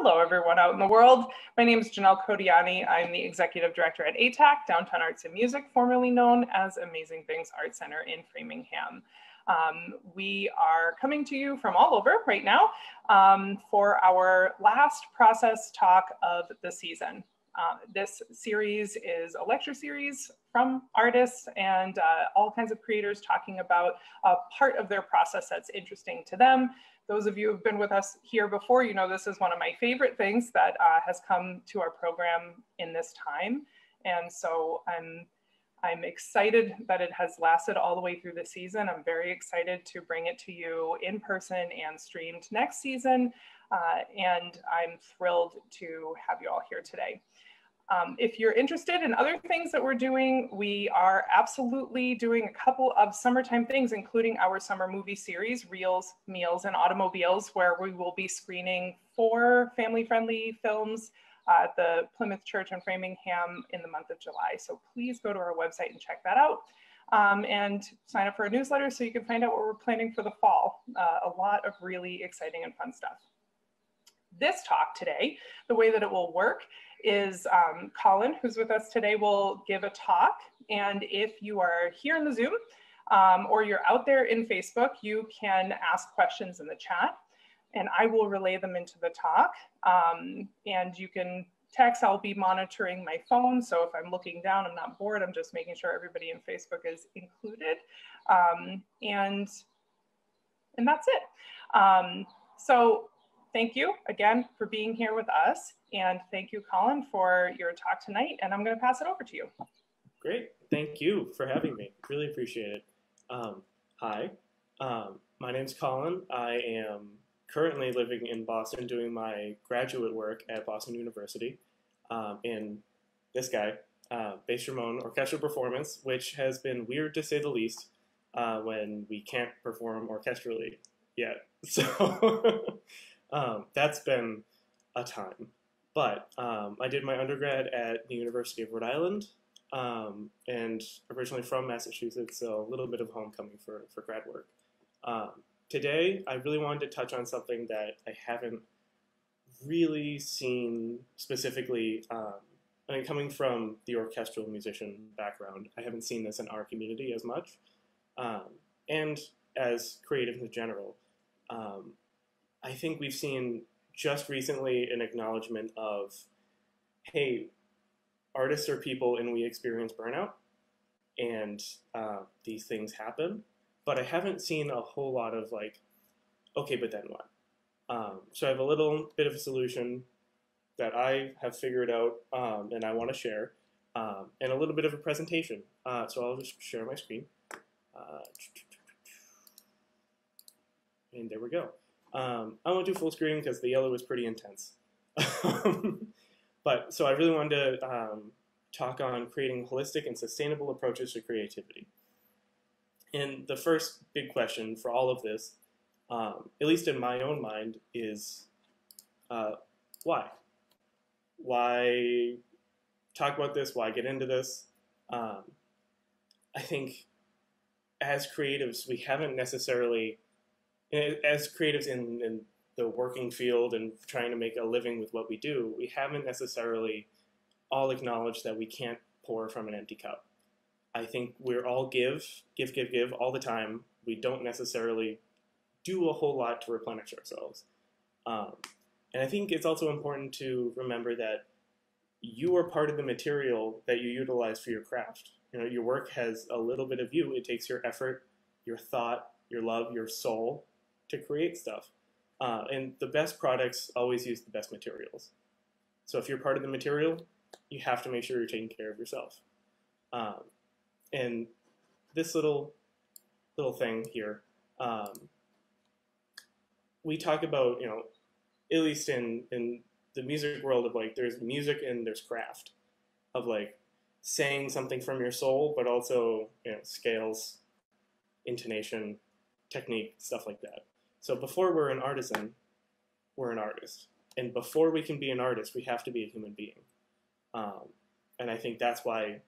Hello, everyone out in the world. My name is Janelle Codiani. I'm the Executive Director at ATAC, Downtown Arts and Music, formerly known as Amazing Things Art Center in Framingham. Um, we are coming to you from all over right now um, for our last process talk of the season. Uh, this series is a lecture series from artists and uh, all kinds of creators talking about a part of their process that's interesting to them. Those of you who've been with us here before, you know this is one of my favorite things that uh, has come to our program in this time. And so I'm, I'm excited that it has lasted all the way through the season. I'm very excited to bring it to you in person and streamed next season. Uh, and I'm thrilled to have you all here today. Um, if you're interested in other things that we're doing, we are absolutely doing a couple of summertime things, including our summer movie series, Reels, Meals, and Automobiles, where we will be screening four family-friendly films uh, at the Plymouth Church in Framingham in the month of July. So please go to our website and check that out. Um, and sign up for a newsletter so you can find out what we're planning for the fall. Uh, a lot of really exciting and fun stuff. This talk today, the way that it will work is um, Collin, who's with us today, will give a talk. And if you are here in the Zoom um, or you're out there in Facebook, you can ask questions in the chat and I will relay them into the talk. Um, and you can text, I'll be monitoring my phone. So if I'm looking down, I'm not bored, I'm just making sure everybody in Facebook is included. Um, and, and that's it. Um, so thank you again for being here with us. And thank you, Collin, for your talk tonight. And I'm going to pass it over to you. Great. Thank you for having me. Really appreciate it. Um, hi, um, my name's Collin. I am currently living in Boston doing my graduate work at Boston University um, in this guy, uh, Bass Trombone Orchestral Performance, which has been weird to say the least uh, when we can't perform orchestrally yet. So um, that's been a time. But um, I did my undergrad at the University of Rhode Island, um, and originally from Massachusetts, so a little bit of homecoming for, for grad work. Um, today, I really wanted to touch on something that I haven't really seen specifically. Um, I mean, coming from the orchestral musician background, I haven't seen this in our community as much, um, and as creative in general. I think we've seen just recently an acknowledgement of, hey, artists are people and we experience burnout, and uh, these things happen. But I haven't seen a whole lot of like, okay, but then what? Um, so I have a little bit of a solution that I have figured out um, and I want to share, um, and a little bit of a presentation. Uh, so I'll just share my screen. Uh, and there we go. Um, I won't do full screen because the yellow is pretty intense. but so I really wanted to um, talk on creating holistic and sustainable approaches to creativity. And the first big question for all of this, um, at least in my own mind, is uh, why? Why talk about this? Why get into this? Um, I think as creatives, we haven't necessarily as creatives in, in the working field and trying to make a living with what we do, we haven't necessarily all acknowledged that we can't pour from an empty cup. I think we're all give, give, give, give all the time. We don't necessarily do a whole lot to replenish ourselves. Um, and I think it's also important to remember that you are part of the material that you utilize for your craft. You know, your work has a little bit of you. It takes your effort, your thought, your love, your soul, to create stuff. Uh, and the best products always use the best materials. So if you're part of the material, you have to make sure you're taking care of yourself. Um, and this little little thing here, um, we talk about, you know, at least in in the music world of like there's music and there's craft of like saying something from your soul, but also you know scales, intonation, technique, stuff like that. So before we're an artisan, we're an artist. And before we can be an artist, we have to be a human being. Um, and I think that's why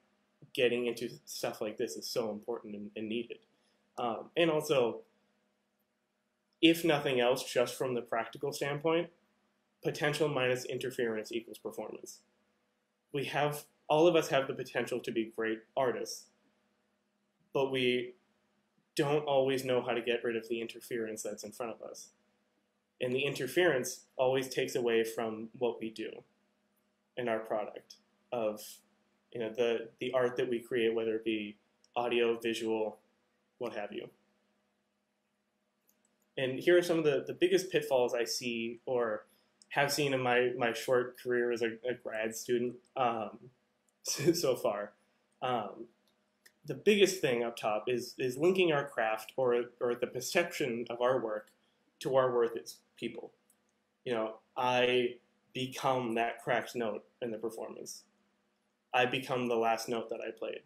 getting into stuff like this is so important and, and needed. Um, and also, if nothing else, just from the practical standpoint, potential minus interference equals performance. We have all of us have the potential to be great artists, but we don't always know how to get rid of the interference that's in front of us. And the interference always takes away from what we do in our product of you know the the art that we create, whether it be audio, visual, what have you. And here are some of the, the biggest pitfalls I see or have seen in my, my short career as a, a grad student um, so far. Um, the biggest thing up top is is linking our craft or or the perception of our work to our worth as people. You know, I become that cracked note in the performance. I become the last note that I played,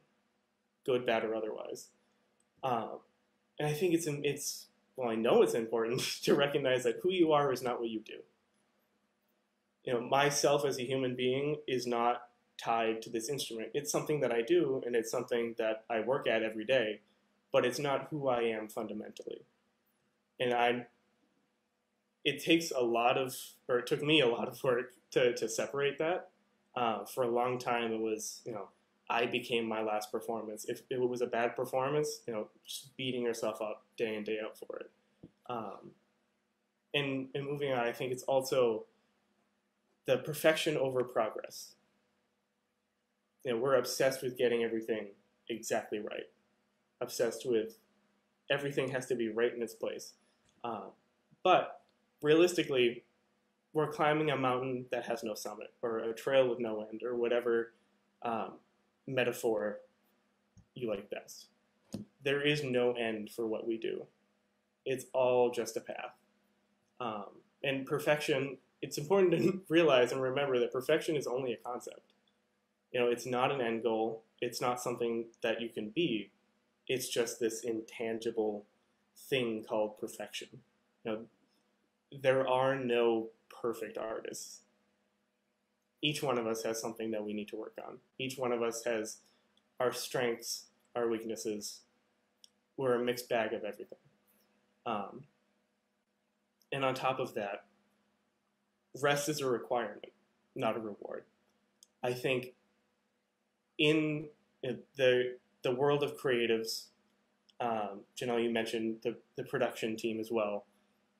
good, bad, or otherwise. Um, and I think it's it's well, I know it's important to recognize that who you are is not what you do. You know, myself as a human being is not tied to this instrument. It's something that I do, and it's something that I work at every day, but it's not who I am fundamentally. And I, it takes a lot of, or it took me a lot of work to, to separate that. Uh, for a long time, it was, you know, I became my last performance. If, it was a bad performance, you know, just beating yourself up day in, day out for it. Um, and, and moving on, I think it's also the perfection over progress you know, we're obsessed with getting everything exactly right. Obsessed with everything has to be right in its place. Uh, but realistically, we're climbing a mountain that has no summit, or a trail with no end, or whatever um, metaphor you like best. There is no end for what we do. It's all just a path. Um, and perfection, it's important to realize and remember that perfection is only a concept. You know, it's not an end goal. It's not something that you can be. It's just this intangible thing called perfection. You know, there are no perfect artists. Each one of us has something that we need to work on. Each one of us has our strengths, our weaknesses. We're a mixed bag of everything. Um, and on top of that, rest is a requirement, not a reward. I think in the the world of creatives, um, Janelle, you mentioned the, the production team as well.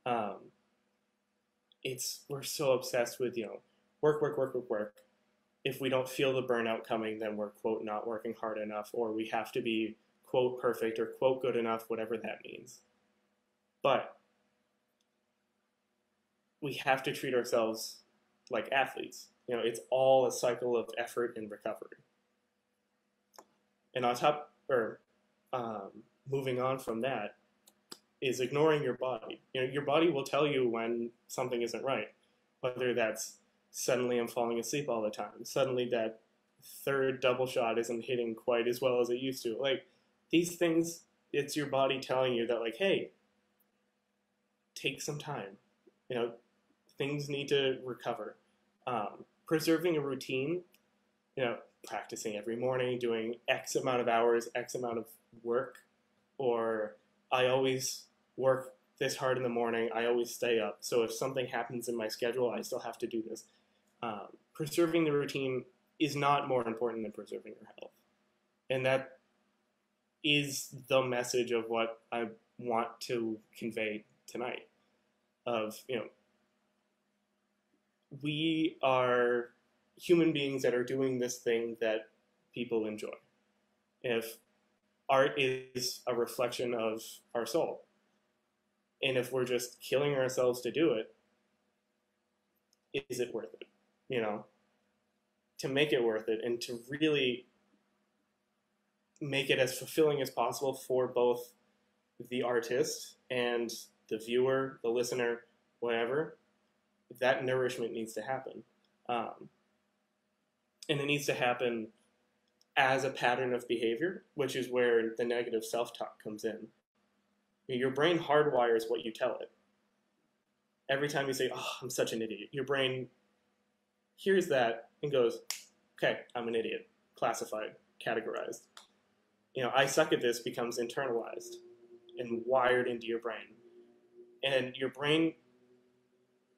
Um, it's we're so obsessed with you know work, work, work, work, work. If we don't feel the burnout coming, then we're quote not working hard enough, or we have to be quote perfect or quote good enough, whatever that means. But we have to treat ourselves like athletes. You know, it's all a cycle of effort and recovery. And on top, or um, moving on from that, is ignoring your body. You know, your body will tell you when something isn't right, whether that's suddenly I'm falling asleep all the time, suddenly that third double shot isn't hitting quite as well as it used to. Like these things, it's your body telling you that, like, hey, take some time. You know, things need to recover. Um, preserving a routine, you know, practicing every morning, doing X amount of hours, X amount of work, or I always work this hard in the morning, I always stay up. So if something happens in my schedule, I still have to do this. Um, preserving the routine is not more important than preserving your health. And that is the message of what I want to convey tonight. Of, you know, we are human beings that are doing this thing that people enjoy. If art is a reflection of our soul, and if we're just killing ourselves to do it, is it worth it? You know, to make it worth it and to really make it as fulfilling as possible for both the artist and the viewer, the listener, whatever, that nourishment needs to happen. Um, and it needs to happen as a pattern of behavior, which is where the negative self talk comes in. Your brain hardwires what you tell it. Every time you say, Oh, I'm such an idiot, your brain hears that and goes, Okay, I'm an idiot. Classified, categorized. You know, I suck at this becomes internalized and wired into your brain. And your brain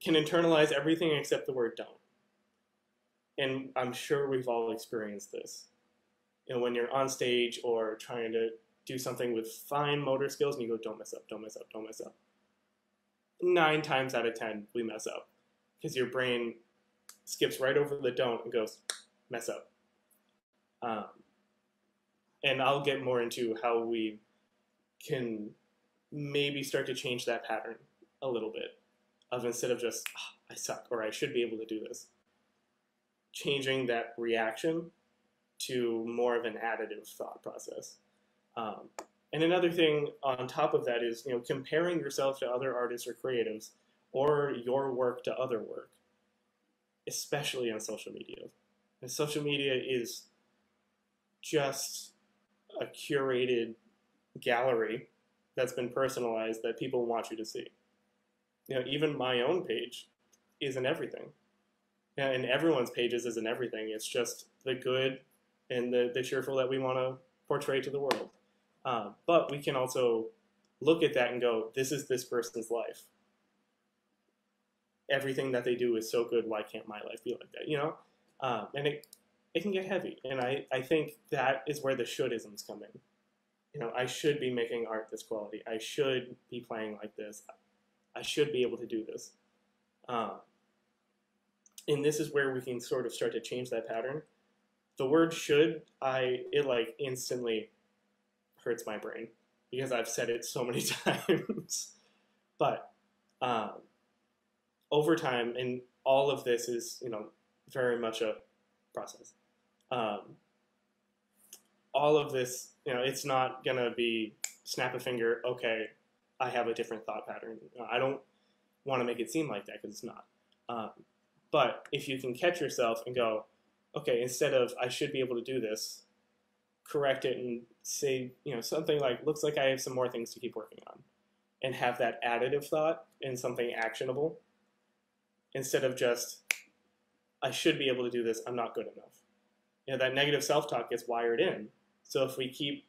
can internalize everything except the word don't. And I'm sure we've all experienced this. You know, when you're on stage or trying to do something with fine motor skills and you go, don't mess up, don't mess up, don't mess up. Nine times out of ten, we mess up because your brain skips right over the don't and goes, mess up. Um, and I'll get more into how we can maybe start to change that pattern a little bit of instead of just oh, I suck or I should be able to do this, changing that reaction to more of an additive thought process. Um, and another thing on top of that is you know comparing yourself to other artists or creatives or your work to other work, especially on social media. And social media is just a curated gallery that's been personalized that people want you to see. You know, even my own page isn't everything. And everyone's pages isn't everything. It's just the good and the, the cheerful that we want to portray to the world. Uh, but we can also look at that and go, this is this person's life. Everything that they do is so good. Why can't my life be like that? You know, um, and it it can get heavy. And I, I think that is where the shouldisms come in. You know, I should be making art this quality. I should be playing like this. I should be able to do this. Um, and this is where we can sort of start to change that pattern. The word should, I it like instantly hurts my brain because I've said it so many times. but um, over time, and all of this is, you know, very much a process. Um, all of this, you know, it's not gonna be snap a finger. Okay, I have a different thought pattern. I don't want to make it seem like that because it's not. Um, but if you can catch yourself and go, okay, instead of I should be able to do this, correct it and say, you know, something like, looks like I have some more things to keep working on, and have that additive thought in something actionable instead of just, I should be able to do this, I'm not good enough. You know, that negative self talk gets wired in. So if we keep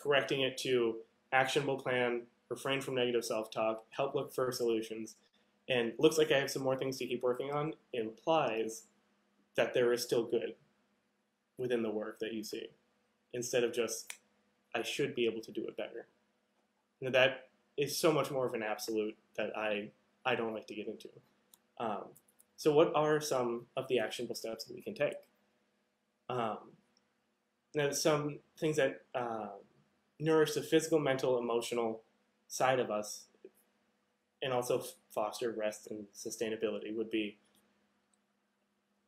correcting it to actionable plan, refrain from negative self talk, help look for solutions, and looks like I have some more things to keep working on, implies that there is still good within the work that you see instead of just, I should be able to do it better. And that is so much more of an absolute that I, I don't like to get into. Um, so, what are some of the actionable steps that we can take? Um, now, some things that uh, nourish the physical, mental, emotional side of us and also foster rest and sustainability would be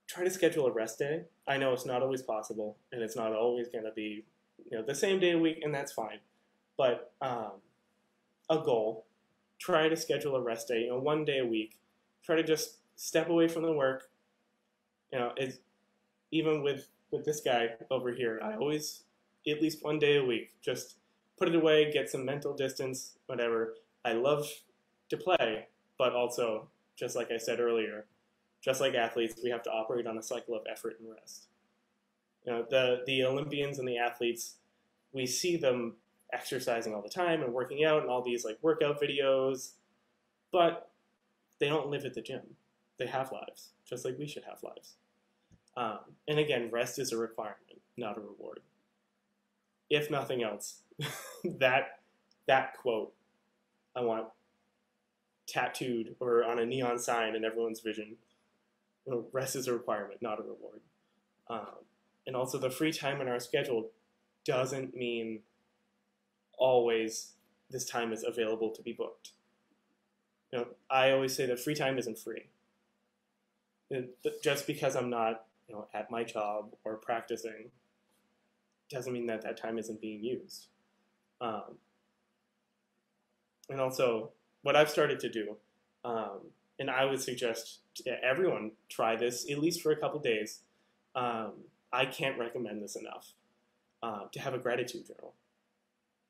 try to schedule a rest day. I know it's not always possible, and it's not always going to be you know the same day a week, and that's fine. But um, a goal, try to schedule a rest day. You know, one day a week. Try to just step away from the work. You know, it's even with with this guy over here. I always at least one day a week just put it away, get some mental distance, whatever. I love to play, but also just like I said earlier, just like athletes, we have to operate on a cycle of effort and rest. You know, the the Olympians and the athletes, we see them exercising all the time and working out and all these like workout videos, but they don't live at the gym. They have lives, just like we should have lives. Um, and again, rest is a requirement, not a reward. If nothing else, that that quote I want tattooed or on a neon sign in everyone's vision rest is a requirement, not a reward. Um, and also, the free time in our schedule doesn't mean always this time is available to be booked. You know, I always say that free time isn't free. just because I'm not, you know, at my job or practicing, doesn't mean that that time isn't being used. Um, and also, what I've started to do um, and I would suggest everyone try this at least for a couple days. Um, I can't recommend this enough uh, to have a gratitude journal.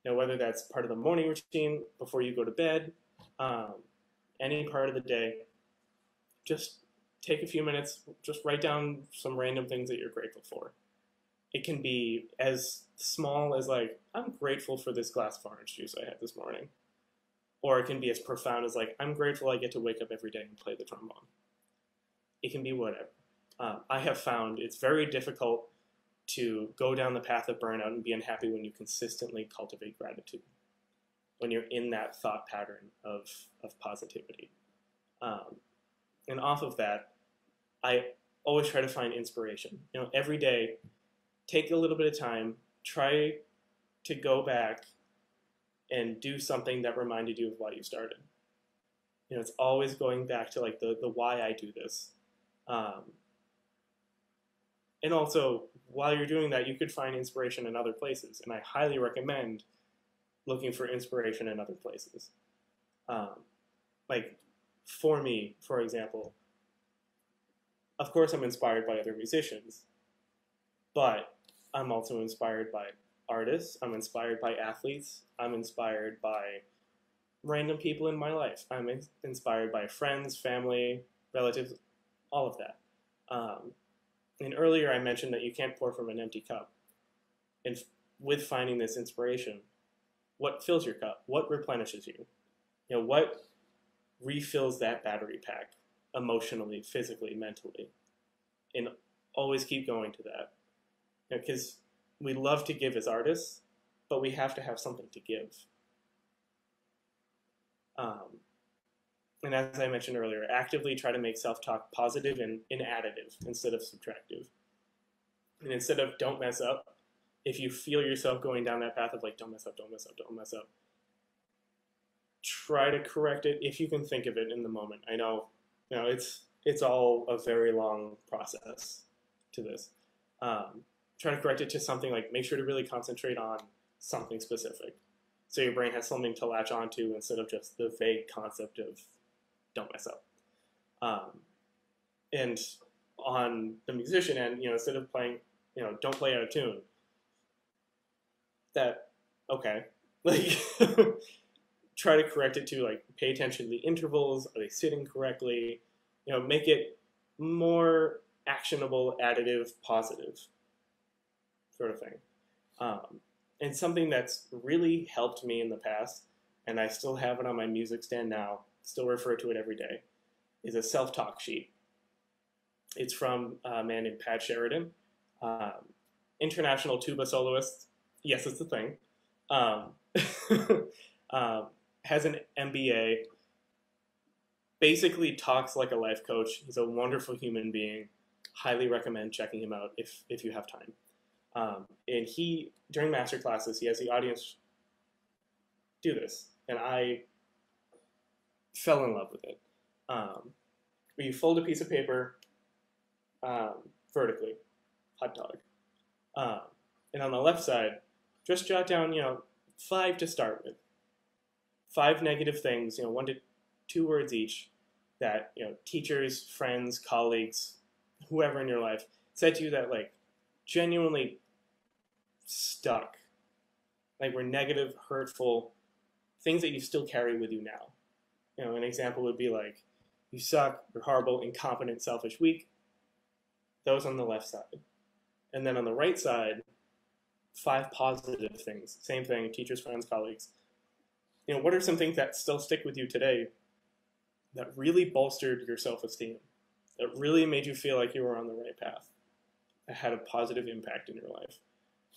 Now, whether that's part of the morning routine before you go to bed, um, any part of the day, just take a few minutes, just write down some random things that you're grateful for. It can be as small as like, I'm grateful for this glass of orange juice I had this morning or it can be as profound as like i'm grateful i get to wake up every day and play the trombone. It can be whatever. Um, i have found it's very difficult to go down the path of burnout and be unhappy when you consistently cultivate gratitude when you're in that thought pattern of, of positivity. Um, and off of that i always try to find inspiration. You know every day take a little bit of time try to go back and do something that reminded you of why you started. You know, it's always going back to like the the why I do this. Um, and also, while you're doing that, you could find inspiration in other places, and I highly recommend looking for inspiration in other places. Um, like for me, for example, of course, I'm inspired by other musicians, but I'm also inspired by artists. I'm inspired by athletes. I'm inspired by random people in my life. I'm in- inspired by friends, family, relatives, all of that. Um, and earlier I mentioned that you can't pour from an empty cup. And f- with finding this inspiration, what fills your cup? What replenishes you? You know, what refills that battery pack emotionally, physically, mentally? And always keep going to that. Because we love to give as artists, but we have to have something to give. Um, and as I mentioned earlier, actively try to make self talk positive and, and additive instead of subtractive. And instead of don't mess up, if you feel yourself going down that path of like, don't mess up, don't mess up, don't mess up, try to correct it if you can think of it in the moment. I know, you know, it's it's all a very long process to this. Um, try to correct it to something like make sure to really concentrate on something specific. So your brain has something to latch onto instead of just the vague concept of don't mess up. Um, and on the musician end, you know, instead of playing, you know, don't play out of tune. That okay, like try to correct it to like pay attention to the intervals. Are they sitting correctly? You know, make it more actionable, additive, positive sort of thing. Um, and something that's really helped me in the past, and I still have it on my music stand now, still refer to it every day, is a self talk sheet. It's from a man named Pat Sheridan, um, international tuba soloist. Yes, it's a thing. Um, um, has an MBA. Basically, talks like a life coach. He's a wonderful human being. Highly recommend checking him out if if you have time. Um, and he, during master classes, he has the audience do this. And I fell in love with it. Um, where you fold a piece of paper um, vertically, hot dog. Um, and on the left side, just jot down, you know, five to start with. Five negative things, you know, one to two words each that, you know, teachers, friends, colleagues, whoever in your life said to you that, like, genuinely stuck. Like were negative, hurtful things that you still carry with you now. You know, an example would be like, you suck, you're horrible, incompetent, selfish, weak. Those on the left side. And then on the right side, five positive things. Same thing, teachers, friends, colleagues. You know, what are some things that still stick with you today that really bolstered your self esteem? That really made you feel like you were on the right path? That had a positive impact in your life?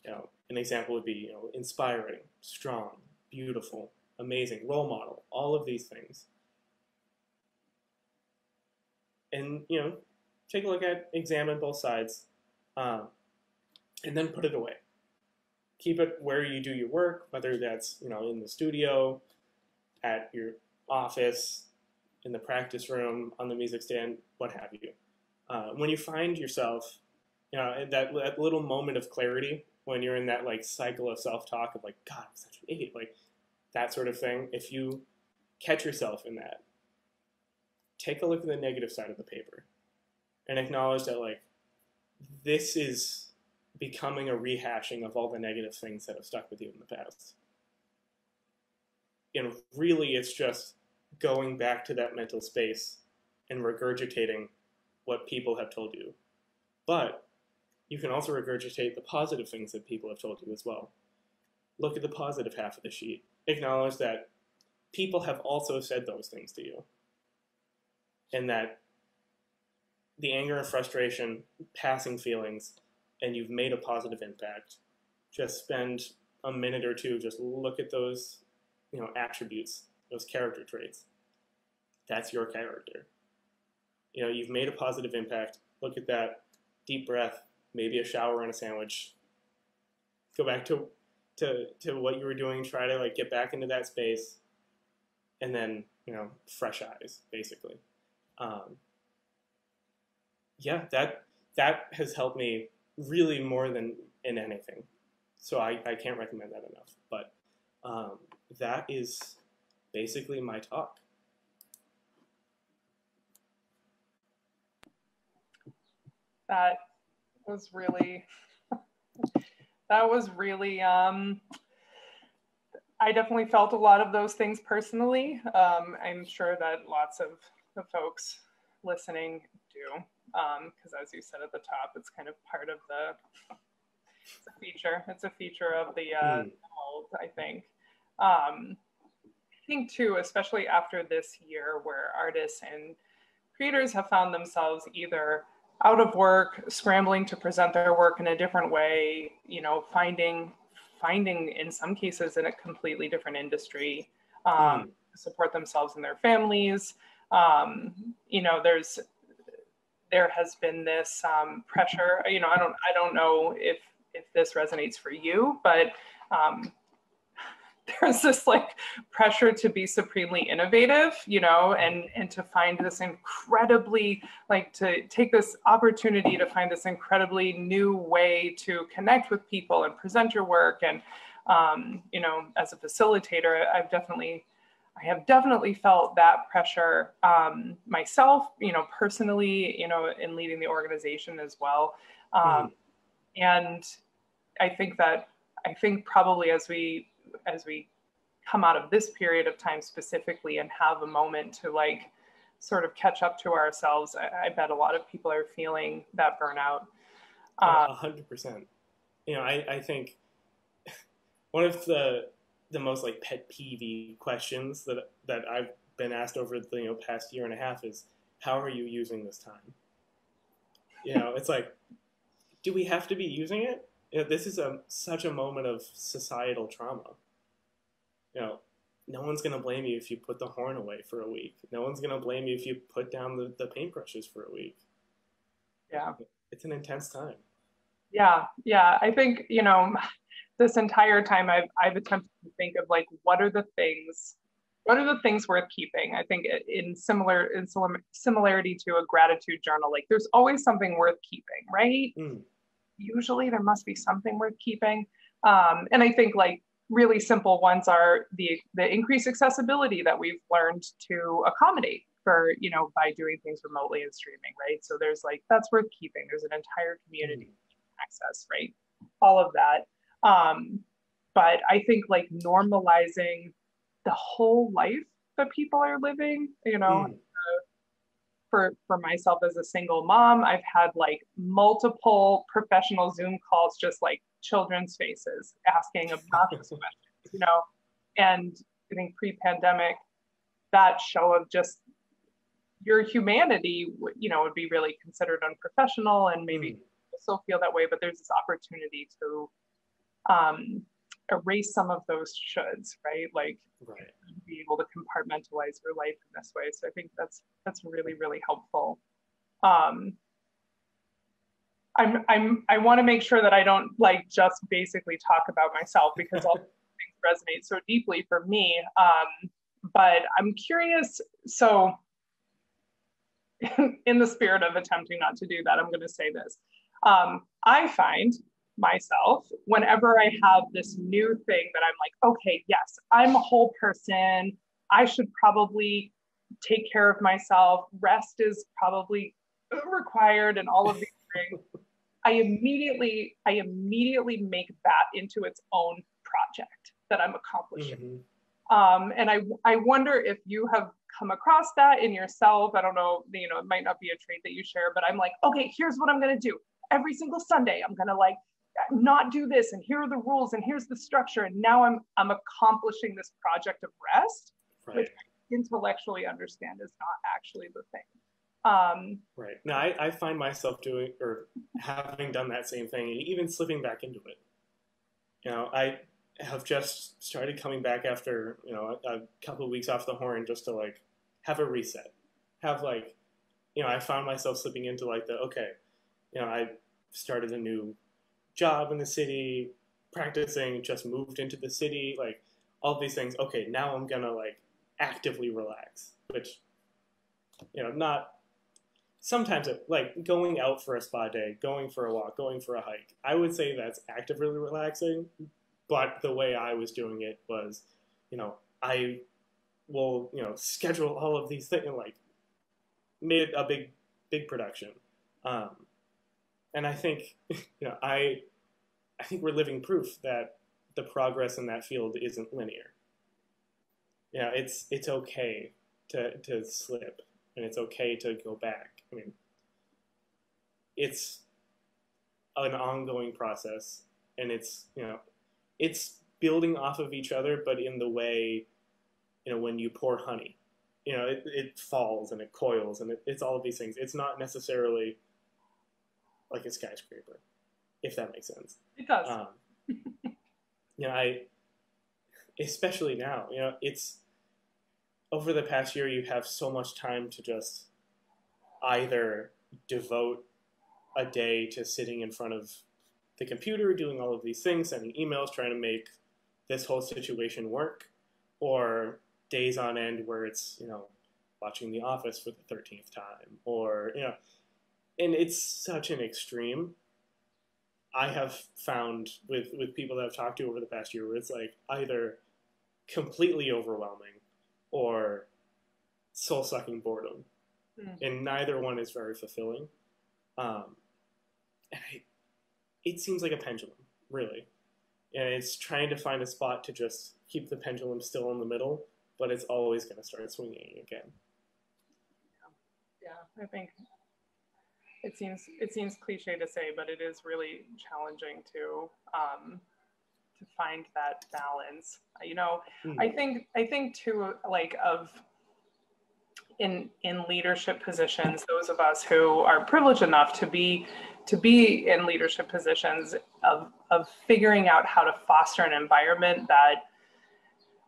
You know, an example would be you know inspiring, strong, beautiful, amazing, role model, all of these things. And you know, take a look at, examine both sides, um, and then put it away. Keep it where you do your work, whether that's you know in the studio, at your office, in the practice room, on the music stand, what have you. Uh, when you find yourself, you know, that, that little moment of clarity when you're in that like cycle of self-talk of like god i'm such an idiot like that sort of thing if you catch yourself in that take a look at the negative side of the paper and acknowledge that like this is becoming a rehashing of all the negative things that have stuck with you in the past. And really it's just going back to that mental space and regurgitating what people have told you. But you can also regurgitate the positive things that people have told you as well. Look at the positive half of the sheet. Acknowledge that people have also said those things to you. And that the anger and frustration, passing feelings, and you've made a positive impact. Just spend a minute or two, just look at those, you know, attributes, those character traits. That's your character. You know, you've made a positive impact. Look at that. Deep breath, maybe a shower and a sandwich. Go back to to to what you were doing, try to like get back into that space and then, you know, fresh eyes, basically. Um, yeah, that that has helped me really more than in anything. So I, I can't recommend that enough. But um, that is basically my talk. That was really, that was really, um, I definitely felt a lot of those things personally. Um, I'm sure that lots of the folks listening do because um, as you said at the top, it's kind of part of the it's a feature. It's a feature of the, uh, mm. mold, I think. Um, I think too, especially after this year, where artists and creators have found themselves either out of work, scrambling to present their work in a different way, you know, finding finding in some cases in a completely different industry um, mm. support themselves and their families. Um, you know, there's there has been this um, pressure. You know, I don't I don't know if if this resonates for you, but um, there's this like pressure to be supremely innovative, you know, and and to find this incredibly like to take this opportunity to find this incredibly new way to connect with people and present your work. And um, you know, as a facilitator, I've definitely I have definitely felt that pressure um, myself, you know, personally, you know, in leading the organization as well. Um, mm. And I think that I think probably as we as we come out of this period of time specifically and have a moment to like sort of catch up to ourselves, I, I bet a lot of people are feeling that burnout. A um, hundred percent. You know, I, I think one of the the most like pet peeve questions that that I've been asked over the you know past year and a half is how are you using this time? You know, it's like, do we have to be using it? You know, this is a such a moment of societal trauma. You know, no one's gonna blame you if you put the horn away for a week. No one's gonna blame you if you put down the, the paintbrushes for a week. Yeah. It's an intense time. Yeah, yeah. I think, you know, this entire time I've, I've attempted to think of like what are the things what are the things worth keeping i think in similar in similarity to a gratitude journal like there's always something worth keeping right mm. Usually there must be something worth keeping. Um, and i think like really simple ones are the the increased accessibility that we've learned to accommodate for you know by doing things remotely and streaming right? So there's like that's worth keeping. There's an entire community mm. access right? All of that. Um, but I think like normalizing the whole life that people are living, you know, mm. For for myself as a single mom, I've had like multiple professional Zoom calls, just like children's faces asking obnoxious questions, you know, and I think pre-pandemic, that show of just your humanity, you know, would be really considered unprofessional and maybe mm. still feel that way, but there's this opportunity to um, erase some of those shoulds, right? Like right. be able to compartmentalize your life in this way. So I think that's that's really really helpful. Um, I'm I'm I want to make sure that I don't like just basically talk about myself because all things resonate so deeply for me. Um, but I'm curious. So, in the spirit of attempting not to do that, I'm going to say this. Um, I find myself whenever I have this new thing that I'm like, okay, yes, I'm a whole person. I should probably take care of myself. Rest is probably required and all of these things. I immediately, I immediately make that into its own project that I'm accomplishing. Mm-hmm. Um, and I, I wonder if you have come across that in yourself. I don't know, you know, it might not be a trait that you share, but I'm like, okay, here's what I'm going to do. Every single Sunday, I'm going to like not do this and here are the rules and here's the structure and now i'm i'm accomplishing this project of rest right. which I intellectually understand is not actually the thing. Um, right. Now, I, I find myself doing or having done that same thing and even slipping back into it. You know, I have just started coming back after, you know, a, a couple of weeks off the horn just to like have a reset. Have like, you know, I found myself slipping into like the, okay, you know, I started a new job in the city, practicing, just moved into the city, like all these things. Okay, now I'm gonna like actively relax, which, you know, not sometimes it, like going out for a spa day, going for a walk, going for a hike. I would say that's actively relaxing, but the way I was doing it was, you know, I will, you know, schedule all of these things, like made a big, big production. Um, and I think, you know, I, I think we're living proof that the progress in that field isn't linear. You know, it's it's okay to to slip, and it's okay to go back. I mean, it's an ongoing process, and it's you know, it's building off of each other, but in the way, you know, when you pour honey, you know, it, it falls and it coils, and it, it's all of these things. It's not necessarily like a skyscraper, if that makes sense. It does. Um, you know, I, especially now, you know, it's over the past year, you have so much time to just either devote a day to sitting in front of the computer, doing all of these things, sending emails, trying to make this whole situation work, or days on end where it's, you know, watching The Office for the 13th time, or, you know, and it's such an extreme. I have found with, with people that I've talked to over the past year where it's like either completely overwhelming or soul sucking boredom. Mm. And neither one is very fulfilling. Um, and I, it seems like a pendulum, really. And it's trying to find a spot to just keep the pendulum still in the middle, but it's always going to start swinging again. Yeah, I think it seems it seems cliche to say, but it is really challenging to um, to find that balance. You know, mm. I think I think too, like of in in leadership positions, those of us who are privileged enough to be to be in leadership positions of of figuring out how to foster an environment that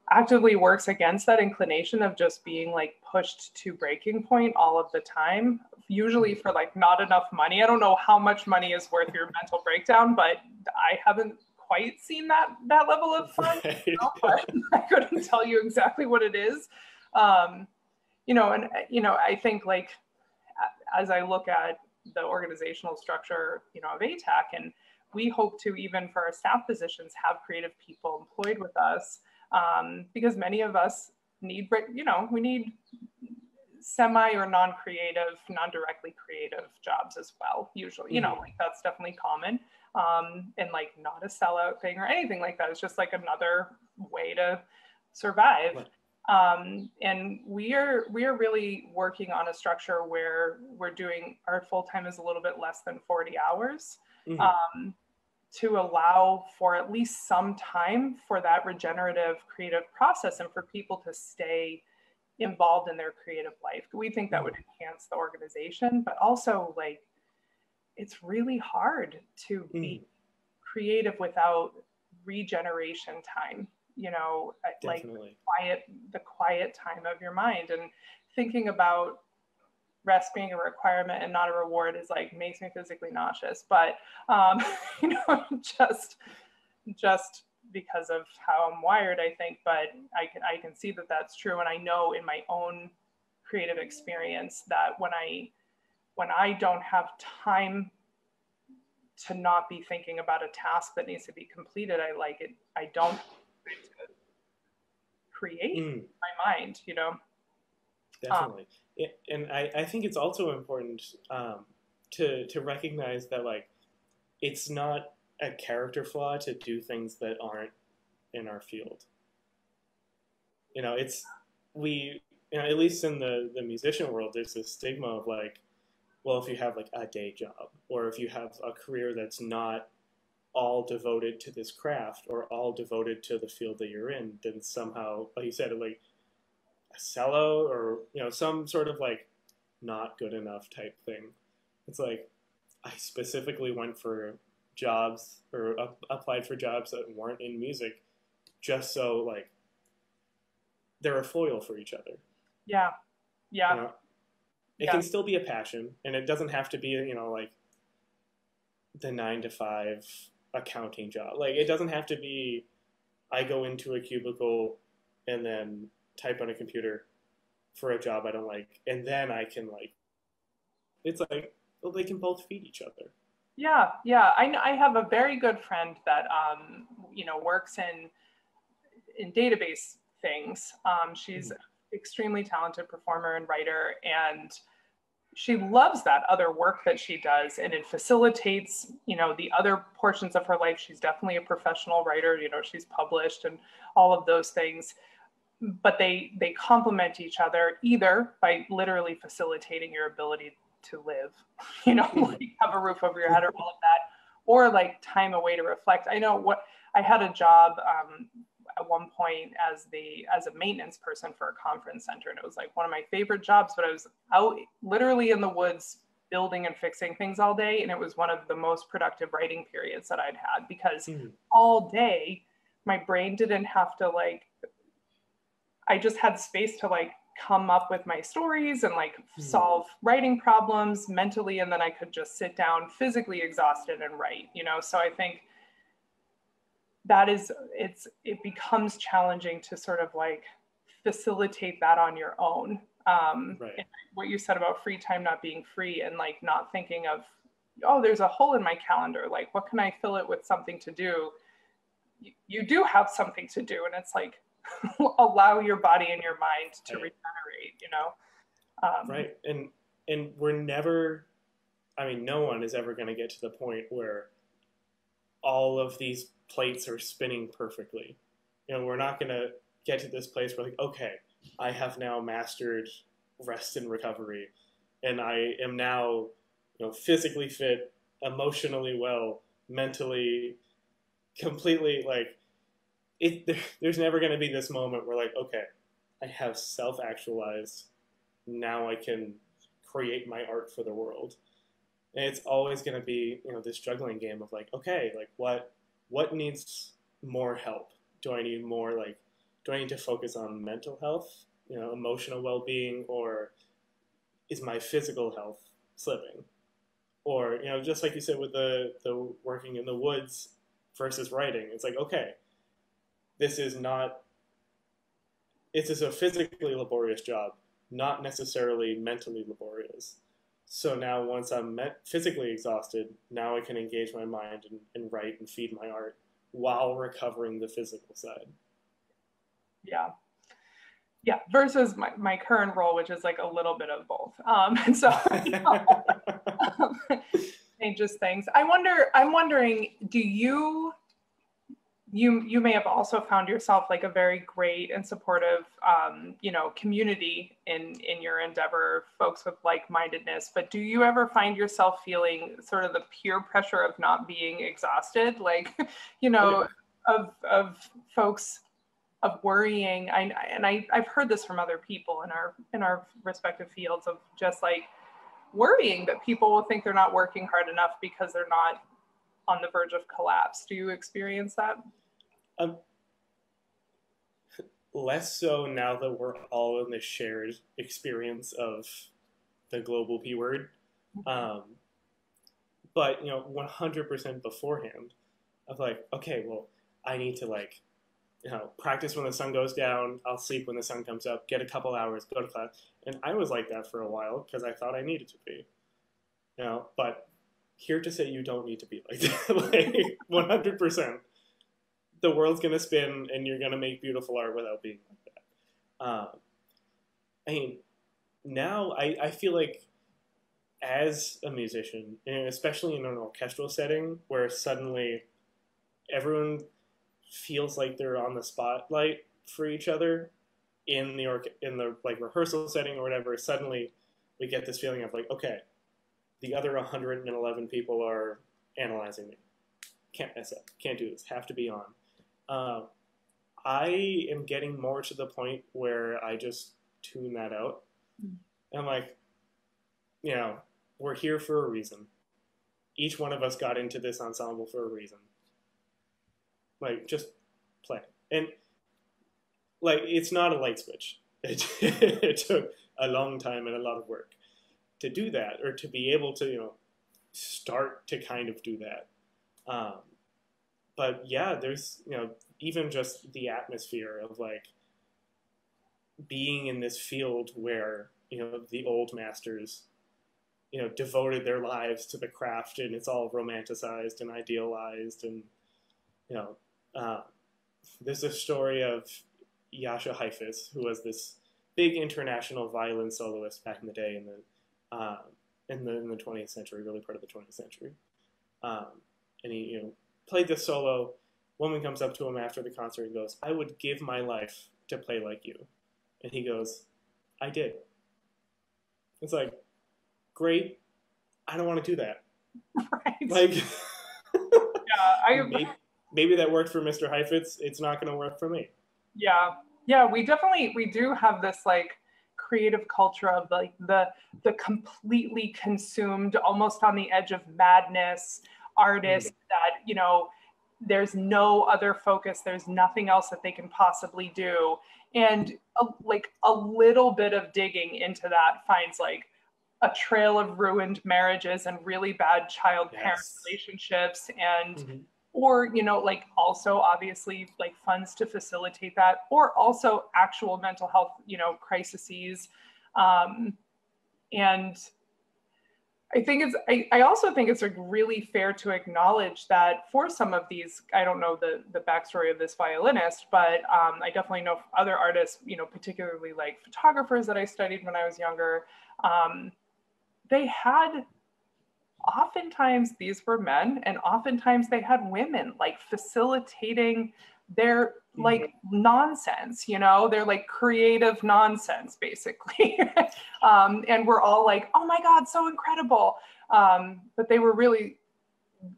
actively works against that inclination of just being like pushed to breaking point all of the time usually for like not enough money. I don't know how much money is worth your mental breakdown but i haven't quite seen that that level of fun. You know, but i couldn't tell you exactly what it is. Um, you know and you know i think like as i look at the organizational structure you know of atac and we hope to even for our staff positions have creative people employed with us um, because many of us need, you know, we need semi or non-creative, non-directly creative jobs as well. Usually, you know, mm-hmm. like that's definitely common. Um, and like not a sellout thing or anything like that. It's just like another way to survive. Right. Um, and we are we are really working on a structure where we're doing our full time is a little bit less than 40 hours. Mm-hmm. Um, to allow for at least some time for that regenerative creative process and for people to stay involved in their creative life. We think that would enhance the organization, but also like it's really hard to be mm. creative without regeneration time, you know, Definitely. like quiet the quiet time of your mind and thinking about rest being a requirement and not a reward is like makes me physically nauseous but um you know just just because of how i'm wired i think but i can i can see that that's true. And i know in my own creative experience that when i when i don't have time to not be thinking about a task that needs to be completed i like it. I don't create mm. my mind you know? Definitely. Um, and I, I think it's also important um, to to recognize that like it's not a character flaw to do things that aren't in our field. You know, it's we you know at least in the the musician world, there's this stigma of like, well, if you have like a day job or if you have a career that's not all devoted to this craft or all devoted to the field that you're in, then somehow, like you said, like a cello or you know some sort of like not good enough type thing. It's like I specifically went for jobs or applied for jobs that weren't in music just so like they're a foil for each other. Yeah. Yeah. You know? It yeah. can still be a passion and it doesn't have to be, you know, like the 9 to 5 accounting job. Like it doesn't have to be I go into a cubicle and then type on a computer for a job I don't like and then I can like it's like well, they can both feed each other. Yeah, yeah. I, I have a very good friend that um, you know works in in database things. Um, she's mm-hmm. extremely talented performer and writer, and she loves that other work that she does, and it facilitates you know the other portions of her life. She's definitely a professional writer. You know, she's published and all of those things but they they complement each other either by literally facilitating your ability to live, you know, mm-hmm. like have a roof over your head or all of that, or like time away to reflect. I know what I had a job um, at one point as the as a maintenance person for a conference center, and it was like one of my favorite jobs. But I was out literally in the woods building and fixing things all day, and it was one of the most productive writing periods that I'd had because mm-hmm. all day my brain didn't have to like. I just had space to like come up with my stories and like mm. solve writing problems mentally and then i could just sit down physically exhausted and write you know so i think that is it's it becomes challenging to sort of like facilitate that on your own um right. what you said about free time not being free and like not thinking of oh there's a hole in my calendar like what can i fill it with something to do you do have something to do and it's like allow your body and your mind to right. regenerate you know um, right and and we're never i mean no one is ever going to get to the point where all of these plates are spinning perfectly you know we're not going to get to this place where like okay i have now mastered rest and recovery and i am now you know physically fit emotionally well mentally completely like it there's never going to be this moment where like okay i have self actualized now i can create my art for the world. And it's always going to be you know this juggling game of like okay like what what needs more help? Do i need more like do i need to focus on mental health you know emotional well-being or is my physical health slipping? Or you know just like you said with the the working in the woods versus writing it's like okay this is not it is a physically laborious job, not necessarily mentally laborious. So now, once I'm physically exhausted, now I can engage my mind and, and, write and feed my art while recovering the physical side. Yeah. Yeah, versus my, my current role, which is like a little bit of both. Um, and so you know, changes things. I wonder, I'm wondering, do you you you may have also found yourself like a very great and supportive um, you know community in in your endeavor folks with like-mindedness. But do you ever find yourself feeling sort of the peer pressure of not being exhausted? Like you know yeah. of of folks of worrying. I, and I, i've heard this from other people in our in our respective fields of just like worrying that people will think they're not working hard enough because they're not on the verge of collapse. Do you experience that um, less so now that we're all in the shared experience of the global P word. Um, but, you know, 100% beforehand of like, okay, well, I need to like, you know, practice when the sun goes down. I'll sleep when the sun comes up, get a couple hours, go to class. And I was like that for a while because I thought I needed to be. You know, but here to say you don't need to be like that, like 100% the world's gonna spin and you're gonna make beautiful art without being like that. Um, I mean, now I, I feel like as a musician, and especially in an orchestral setting where suddenly everyone feels like they're on the spotlight for each other in the or- in the like rehearsal setting or whatever, suddenly we get this feeling of like, okay, the other 111 people are analyzing me. Can't mess up. Can't do this. Have to be on. Uh, I am getting more to the point where I just tune that out. Mm. I'm like, you know, we're here for a reason. Each one of us got into this ensemble for a reason. Like, just play. And, like, it's not a light switch. It, it took a long time and a lot of work to do that, or to be able to, you know, start to kind of do that. Um, but yeah, there's, you know, even just the atmosphere of like being in this field where, you know, the old masters you know devoted their lives to the craft and it's all romanticized and idealized and you know uh, there's a story of Jascha Heifetz who was this big international violin soloist back in the day in the uh, in the in the 20th century really part of the 20th century. Um, and he you know played the solo woman comes up to him after the concert and goes I would give my life to play like you and he goes I did it's like great. I don't want to do that. Right. Like, yeah, I maybe, maybe, that worked for Mr. Heifetz. It's not going to work for me. Yeah, yeah, we definitely we do have this like creative culture of like the the completely consumed, almost on the edge of madness artist mm. that you know there's no other focus there's nothing else that they can possibly do and a, like a little bit of digging into that finds like a trail of ruined marriages and really bad child parent yes. relationships and mm-hmm. or you know like also obviously like funds to facilitate that or also actual mental health you know crises um, and I think it's I, I also think it's like really fair to acknowledge that for some of these, I don't know the the backstory of this violinist, but um, I definitely know other artists, you know, particularly like photographers that I studied when I was younger. Um, they had oftentimes these were men and oftentimes they had women like facilitating their mm-hmm. like nonsense you know they're like creative nonsense basically um, and we're all like oh my god so incredible um, but they were really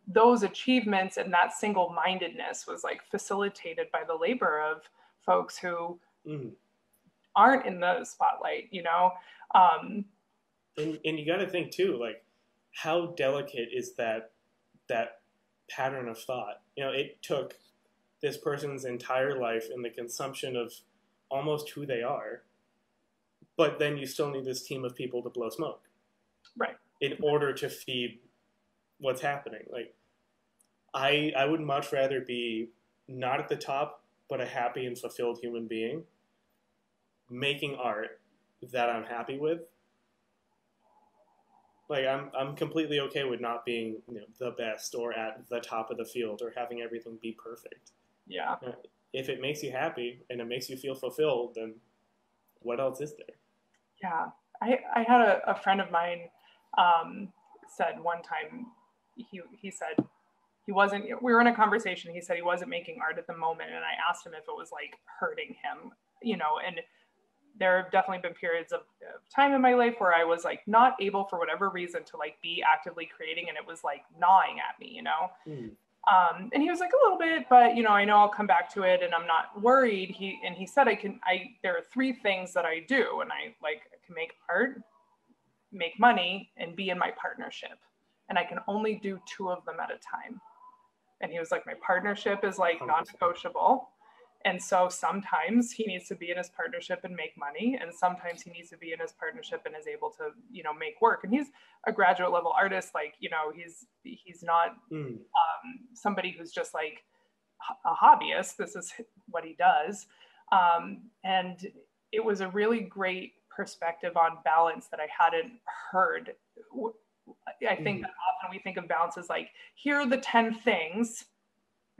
those achievements and that single-mindedness was like facilitated by the labor of folks who mm-hmm. aren't in the spotlight you know um, and, and you got to think too, like how delicate is that that pattern of thought? You know, it took this person's entire life and the consumption of almost who they are, but then you still need this team of people to blow smoke, right? In order to feed what's happening, like I I would much rather be not at the top, but a happy and fulfilled human being, making art that I'm happy with like I'm I'm completely okay with not being you know, the best or at the top of the field or having everything be perfect. Yeah. If it makes you happy and it makes you feel fulfilled, then what else is there? Yeah. I, I had a, a friend of mine um, said one time he he said he wasn't we were in a conversation he said he wasn't making art at the moment and i asked him if it was like hurting him you know and there have definitely been periods of, of, time in my life where I was like not able for whatever reason to like be actively creating and it was like gnawing at me, you know? Mm. Um, and he was like a little bit, but you know, I know I'll come back to it and I'm not worried. He, and he said, I can, I, there are three things that I do and I like I can make art, make money and be in my partnership. And I can only do two of them at a time. And he was like, my partnership is like non-negotiable and so sometimes he needs to be in his partnership and make money, and sometimes he needs to be in his partnership and is able to, you know, make work. And he's a graduate level artist, like you know, he's he's not mm. um, somebody who's just like a hobbyist. This is what he does, um, and it was a really great perspective on balance that I hadn't heard. I think mm. that often we think of balance as like here are the ten things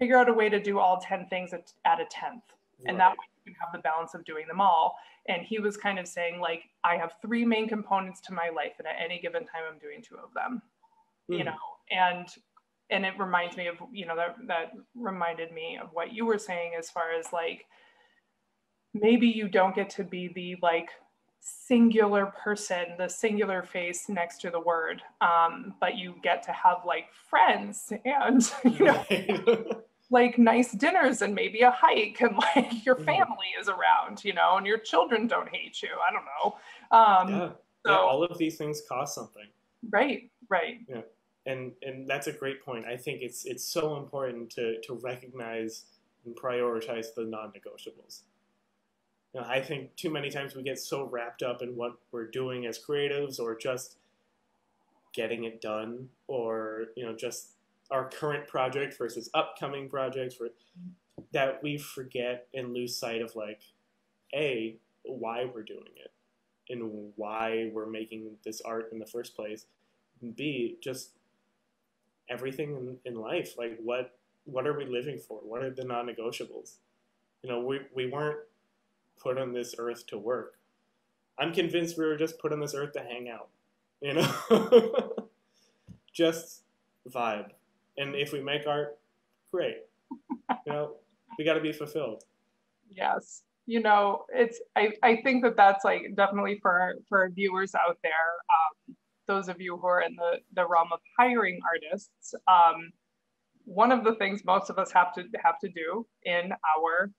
figure out a way to do all 10 things at, at a 10th. Right. And that way you can have the balance of doing them all. And he was kind of saying, like, I have three main components to my life, and at any given time, I'm doing two of them. Mm. You hmm. know, and and it reminds me of, you know, that that reminded me of what you were saying as far as like maybe you don't get to be the like singular person, the singular face next to the word, um, but you get to have like friends and you know like nice dinners and maybe a hike and like your Mhm. family is around, you know, and your children don't hate you. I don't know. Um, yeah, so yeah, all of these things cost something. right, right. Yeah. and and that's a great point. I think it's it's so important to to recognize and prioritize the non-negotiables. You know, I think too many times we get so wrapped up in what we're doing as creatives, or just getting it done, or you know, just our current project versus upcoming projects, for, that we forget and lose sight of like, a why we're doing it, and why we're making this art in the first place. B just everything in, in life like what what are we living for? What are the non-negotiables? You know we, we weren't put on this earth to work. I'm convinced we were just put on this earth to hang out you know? Just vibe and if we make art great you know we got to be fulfilled Yes. You know, it's I, I think that that's like definitely for for viewers out there, um, those of you who are in the, the realm of hiring artists, um, one of the things most of us have to have to do in our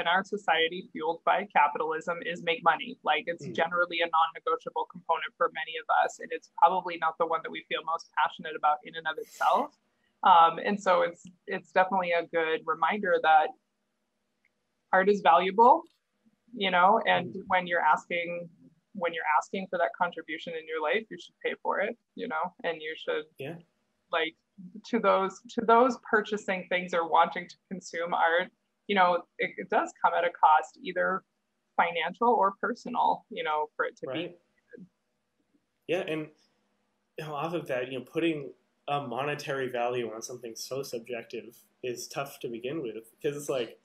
in our society fueled by capitalism is make money. Like it's Mm. generally a non-negotiable component for many of us, and it's probably not the one that we feel most passionate about in and of itself. Um, and so it's it's definitely a good reminder that art is valuable, you know, and when you're asking when you're asking for that contribution in your life, you should pay for it, you know, and you should Yeah. like to those to those purchasing things or wanting to consume art, you know, it, it does come at a cost, either financial or personal, you know, for it to be yeah and off of that you know putting a monetary value on something so subjective is tough to begin with because it's like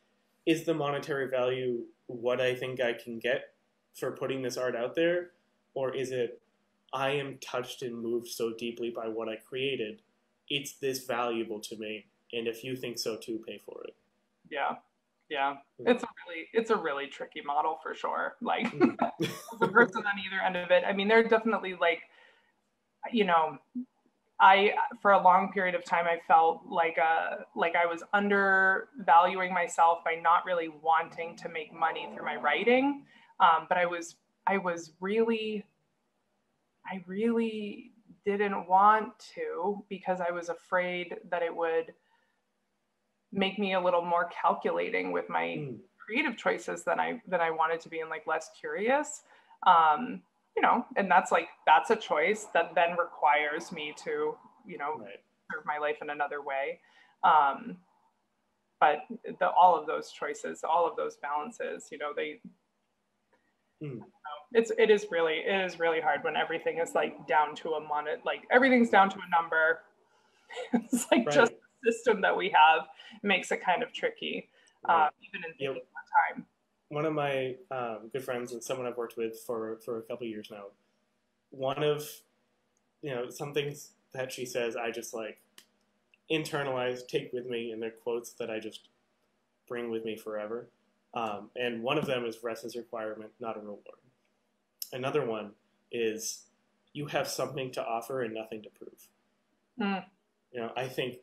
is the monetary value what i think i can get for putting this art out there or is it i am touched and moved so deeply by what i created it's this valuable to me and if you think so too pay for it yeah. Yeah. It's a really it's a really tricky model for sure. Like Mm. the person on either end of it. I mean, they're definitely like, you know, I for a long period of time I felt like uh like I was undervaluing myself by not really wanting to make money through my writing. Um, but I was I was really I really didn't want to because I was afraid that it would make me a little more calculating with my Mm. creative choices than I than I wanted to be and like less curious. Um, you know, and that's like that's a choice that then requires me to, you know, right serve my life in another way. Um, but the all of those choices, all of those balances, you know, they Mm. it's it is really it is really hard when everything is like down to a monet like everything's down to a number. it's like Right. just the system that we have makes it kind of tricky, Right. uh, even in Yep. thinking about time. One of my um, good friends and someone I've worked with for for a couple years now. One of you know some things that she says I just like internalize, take with me, and they're quotes that I just bring with me forever. Um, and one of them is rest is a requirement, not a reward. Another one is you have something to offer and nothing to prove. Mm. You know, I think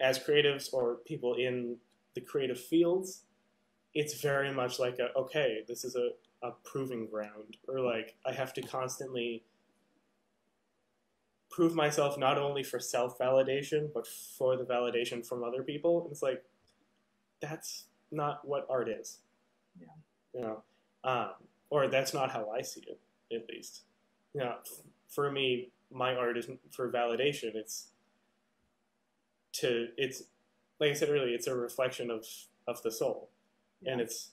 as creatives or people in the creative fields, it's very much like a okay, this is a, a proving ground, or like I have to constantly prove myself not only for self validation but for the validation from other people. And it's like that's not what art is. Yeah. You know, um, or that's not how I see it, at least. You know, for me, my art isn't for validation. It's to it's like I said earlier, it's a reflection of of the soul, and it's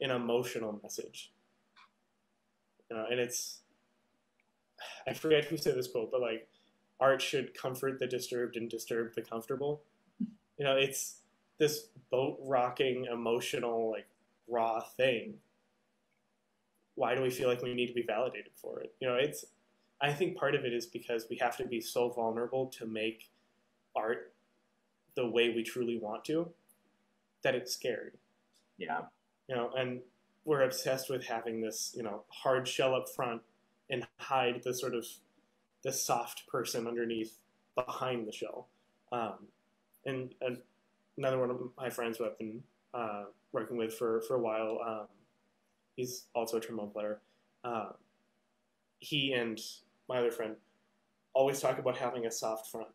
an emotional message. You know, and it's I forget who said this quote, but like art should comfort the disturbed and disturb the comfortable. You know, it's this boat rocking, emotional, like raw thing. Why do we feel like we need to be validated for it? You know, it's I think part of it is because we have to be so vulnerable to make art the way we truly want to that it's scary Yeah. you know and we're obsessed with having this you know hard shell up front and hide the sort of the soft person underneath behind the shell um, and, and another one of my friends who I've been uh, working with for, for a while. Um, he's also a trombone player. Uh, he and my other friend always talk about having a soft front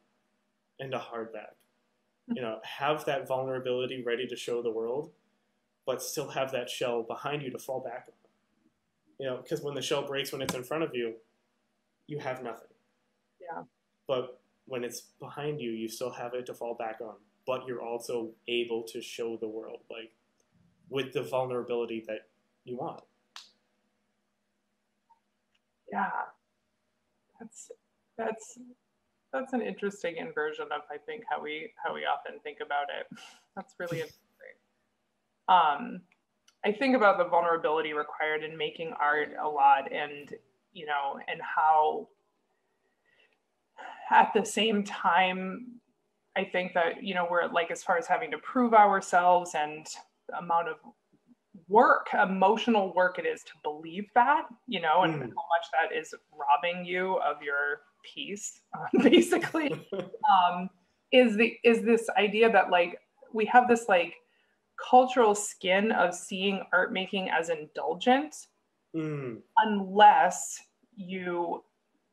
and a hard back. You know, have that vulnerability ready to show the world, but still have that shell behind you to fall back on. You know, because when the shell breaks when it's in front of you, you have nothing. Yeah. But when it's behind you, you still have it to fall back on. But you're also able to show the world, like, with the vulnerability that you want. Yeah. That's that's that's an interesting inversion of I think how we how we often think about it. That's really interesting. Um, I think about the vulnerability required in making art a lot, and you know, and how at the same time, I think that you know we're like as far as having to prove ourselves and the amount of work, emotional work it is to believe that, you know, and mm. how much that is robbing you of your peace, basically, um, is the is this idea that like we have this like cultural skin of seeing art making as indulgent, mm. unless you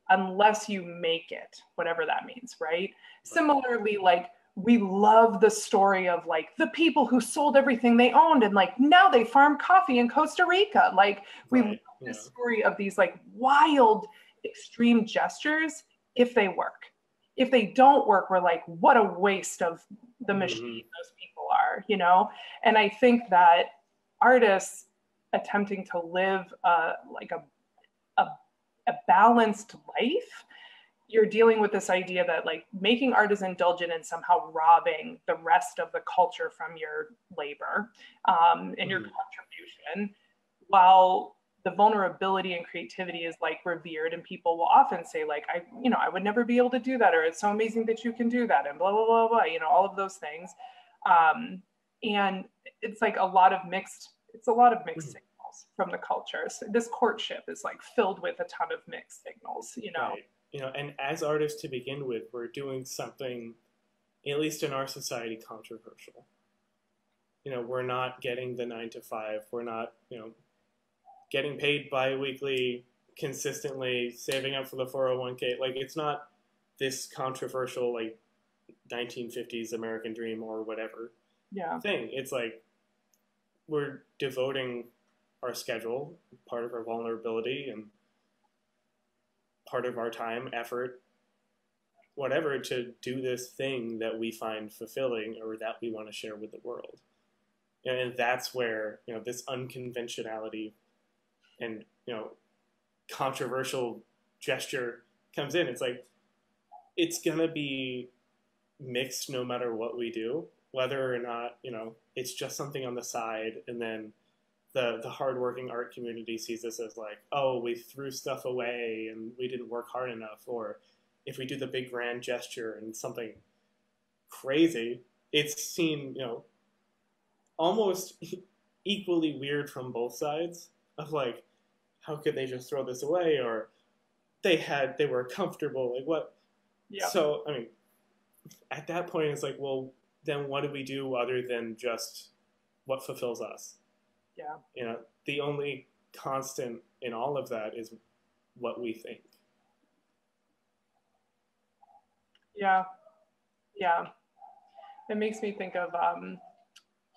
unless you make it, whatever that means, right? right? Similarly, like we love the story of like the people who sold everything they owned and like now they farm coffee in Costa Rica. Like we right. love yeah. the story of these like wild extreme gestures if they work. If they don't work, we're like, what a waste of the mm-hmm. machine mm-hmm. those people are, you know? And I think that artists attempting to live uh, like a, a, a balanced life you're dealing with this idea that like making art is indulgent and somehow robbing the rest of the culture from your labor um, and your mm. contribution while the vulnerability and creativity is like revered and people will often say like i you know i would never be able to do that or it's so amazing that you can do that and blah blah blah blah you know all of those things um, and it's like a lot of mixed it's a lot of mixed mm-hmm. signals from the culture so this courtship is like filled with a ton of mixed signals you know right you know, and as artists to begin with, we're doing something, at least in our society, controversial. You know, we're not getting the nine to five. We're not, you know, getting paid biweekly, consistently, saving up for the 401k. Like, it's not this controversial, like, 1950s American dream or whatever yeah. thing. It's like we're devoting our schedule, part of our vulnerability, and part of our time, effort, whatever, to do this thing that we find fulfilling or that we want to share with the world. And that's where, you know, this unconventionality and, you know, controversial gesture comes in. It's like, it's going to be mixed no matter what we do, whether or not, you know, it's just something on the side and then the the hardworking art community sees this as like, oh, we threw stuff away and we didn't work hard enough, or if we do the big grand gesture and something crazy, it's seen, you know, almost equally weird from both sides of like, how could they just throw this away, or they had they were comfortable, like what? Yeah. So I mean, at that point, it's like, well, then what do we do other than just what fulfills us? Yeah. You know, the only constant in all of that is what we think. Yeah. Yeah. It makes me think of um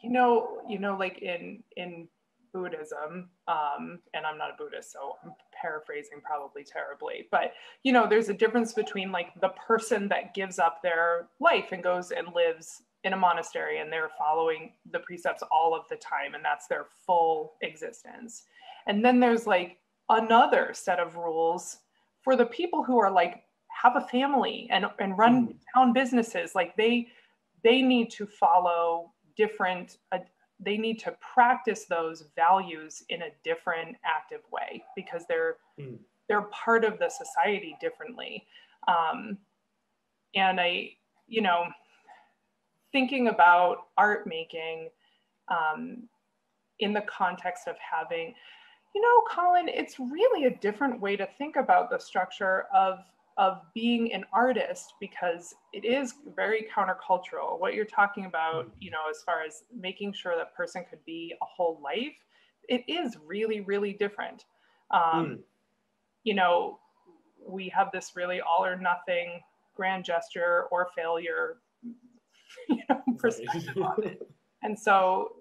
you know, you know, like in in Buddhism, um, and I'm not a Buddhist, so I'm paraphrasing probably terribly, but you know, there's a difference between like the person that gives up their life and goes and lives in a monastery and they're following the precepts all of the time and that's their full existence and then there's like another set of rules for the people who are like have a family and and run mm. town businesses like they they need to follow different uh, they need to practice those values in a different active way because they're mm. they're part of the society differently um, and i you know thinking about art making um, in the context of having, you know, Collin, it's really a different way to think about the structure of of being an artist because it is very countercultural what you're talking about mm. you know as far as making sure that person could be a whole life it is really really different um, mm. you know we have this really all or nothing grand gesture or failure you know, perspective on it and so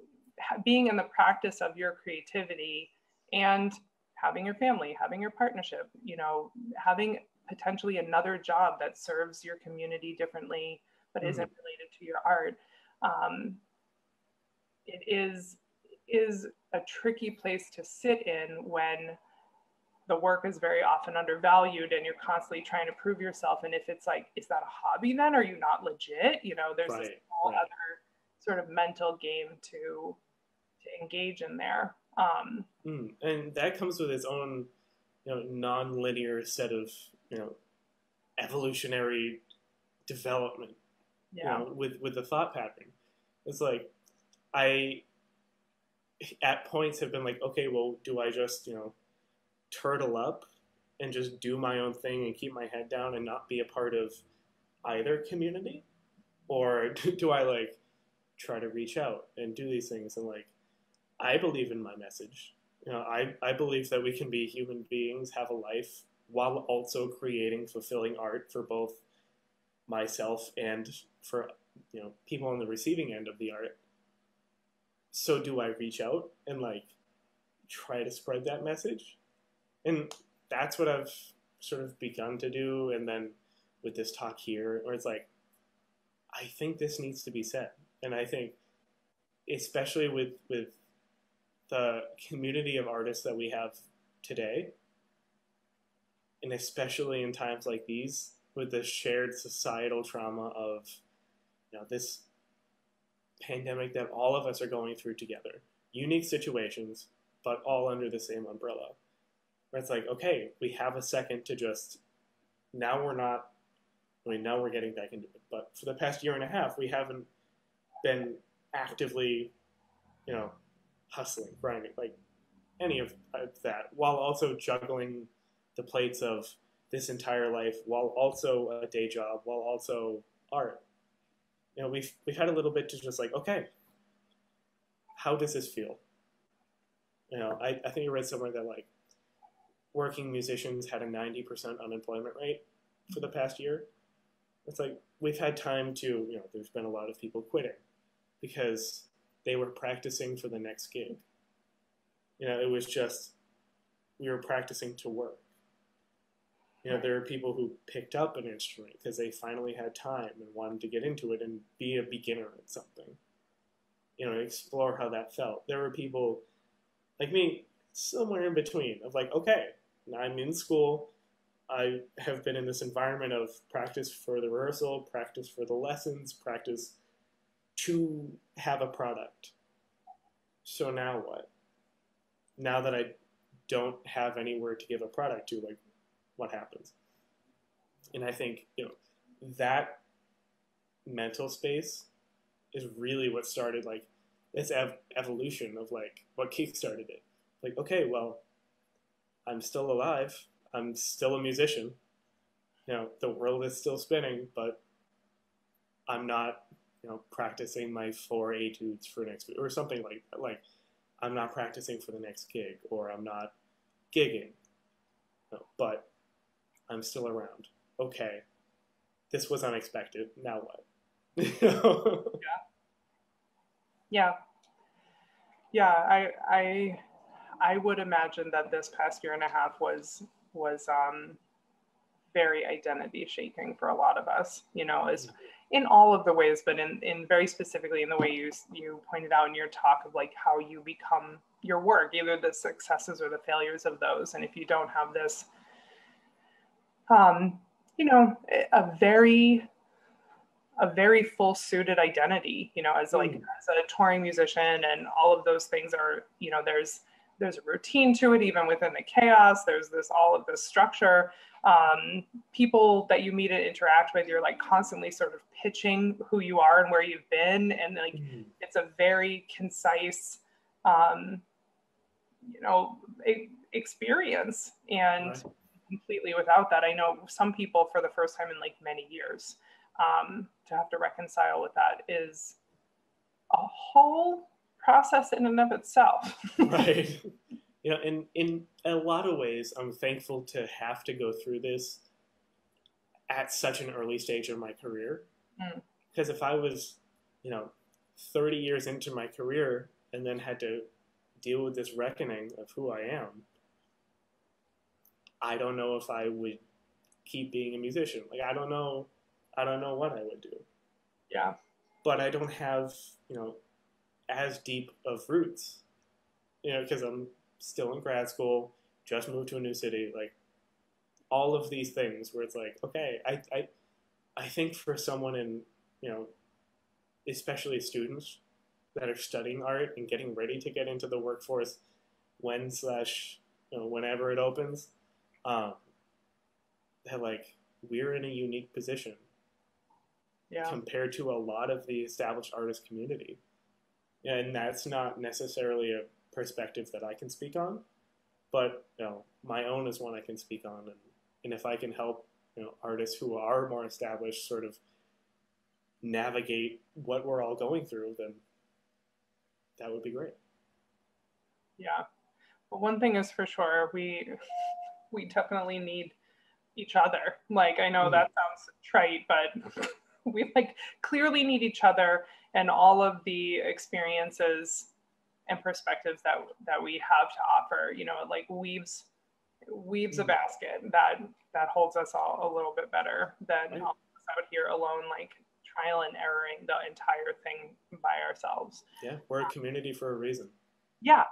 being in the practice of your creativity and having your family having your partnership you know having potentially another job that serves your community differently but mm-hmm. isn't related to your art. Um, it is is a tricky place to sit in when the work is very often undervalued and you're constantly trying to prove yourself. And if it's like is that a hobby then? Are you not legit? You know there's right, this whole right. other sort of mental game to to engage in there. Um, mm, and that comes with its own you know non-linear set of you know evolutionary development yeah. you know, with with the thought pattern. It's like i at points have been like okay well do i just you know turtle up and just do my own thing and keep my head down and not be a part of either community? Or do i like try to reach out and do these things? And like i believe in my message. You know i, I believe that we can be human beings have a life while also creating fulfilling art for both myself and for you know people on the receiving end of the art. So do i reach out and like try to spread that message? And that's what i've sort of begun to do and then with this talk here where it's like i think this needs to be said. And i think especially with with the community of artists that we have today and especially in times like these with the shared societal trauma of you know this pandemic that all of us are going through together. Unique situations but all under the same umbrella. Where it's like okay we have a second to just now we're not i mean now we're getting back into it. But for the past year and a half we haven't been actively you know hustling grinding like any of that while also juggling the plates of this entire life while also a day job, while also art. You know, we've we've had a little bit to just like, okay, how does this feel? You know, I, I think I read somewhere that like working musicians had a 90% unemployment rate for the past year. It's like we've had time to, you know, there's been a lot of people quitting because they were practicing for the next gig. You know, it was just we were practicing to work. You know, there are people who picked up an instrument because they finally had time and wanted to get into it and be a beginner at something. You know, explore how that felt. There were people like me, somewhere in between, of like, okay, I'm in school. I have been in this environment of practice for the rehearsal, practice for the lessons, practice to have a product. So now what? Now that I don't have anywhere to give a product to, like, what happens. And I think you know that mental space is really what started like this ev- evolution of like what kickstarted it. Like, okay, well, I'm still alive. I'm still a musician. You know, the world is still spinning, but I'm not, you know, practicing my four etudes for next week or something like that. Like, I'm not practicing for the next gig, or I'm not gigging. But I'm still around. Okay. This was unexpected. Now what? yeah. Yeah. Yeah, I I I would imagine that this past year and a half was was um very identity shaking for a lot of us, you know, is in all of the ways, but in, in very specifically in the way you you pointed out in your talk of like how you become your work, either the successes or the failures of those. And if you don't have this um, you know, a very a very full suited identity, you know, as like mm. as a touring musician and all of those things are, you know, there's there's a routine to it even within the chaos. There's this all of this structure. Um, people that you meet and interact with, you're like constantly sort of pitching who you are and where you've been, and like mm. it's a very concise, um, you know, experience. And right completely without that. I know some people for the first time in like many years um, to have to reconcile with that is a whole process in and of itself. right. You know, in in a lot of ways, I'm thankful to have to go through this at such an early stage of my career. Because mm. if I was, you know, 30 years into my career and then had to deal with this reckoning of who I am, I don't know if I would keep being a musician. Like I don't know I don't know what I would do. Yeah. But I don't have, you know, as deep of roots. You know, because I'm still in grad school, just moved to a new city, like all of these things where it's like, okay, I I I think for someone in, you know, especially students that are studying art and getting ready to get into the workforce when slash you know, whenever it opens, um, that like we're in a unique position yeah. compared to a lot of the established artist community. And that's not necessarily a perspective that I can speak on, but you know, my own is one I can speak on. And, and if I can help you know, artists who are more established sort of navigate what we're all going through, then that would be great. Yeah. But one thing is for sure, we we definitely need each other. Like I know mm-hmm. that sounds trite, but we like clearly need each other and all of the experiences and perspectives that that we have to offer you know it like weaves weaves a mm. basket that that holds us all a little bit better than all of us out here alone like trial and erroring the entire thing by ourselves yeah we're a community for a reason yeah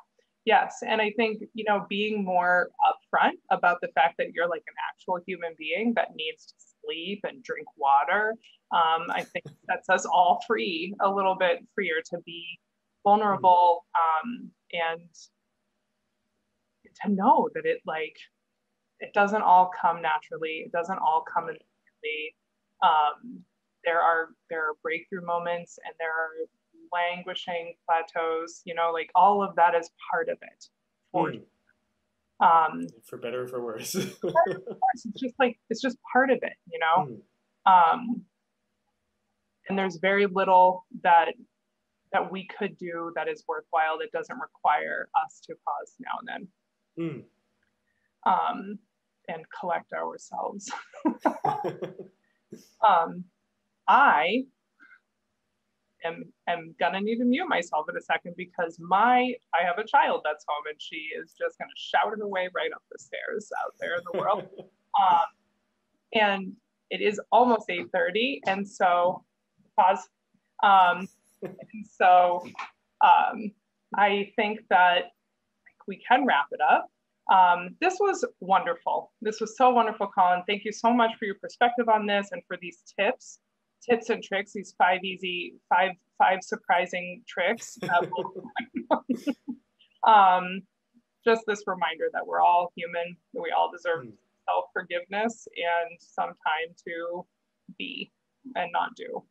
yes and i think you know being more upfront about the fact that you're like an actual human being that needs to sleep and drink water um, I think sets us all free a little bit freer to be vulnerable um, and to know that it like it doesn't all come naturally. It doesn't all come immediately. Um, there are there are breakthrough moments and there are languishing plateaus. You know, like all of that is part of it. For mm. Um, for better or for worse. it's just like it's just part of it. You know. Mm. Um, and there's very little that that we could do that is worthwhile that doesn't require us to pause now and then mm. um, and collect ourselves um, i am, am gonna need to mute myself in a second because my i have a child that's home and she is just gonna shout her way right up the stairs out there in the world um, and it is almost 8.30 and so pause. Um, so um, I think that we can wrap it up. Um, this was wonderful. This was so wonderful, Collin. Thank you so much for your perspective on this and for these tips, tips and tricks. These five easy, five five surprising tricks. um, just this reminder that we're all human. That we all deserve mm. self forgiveness and some time to be and not do.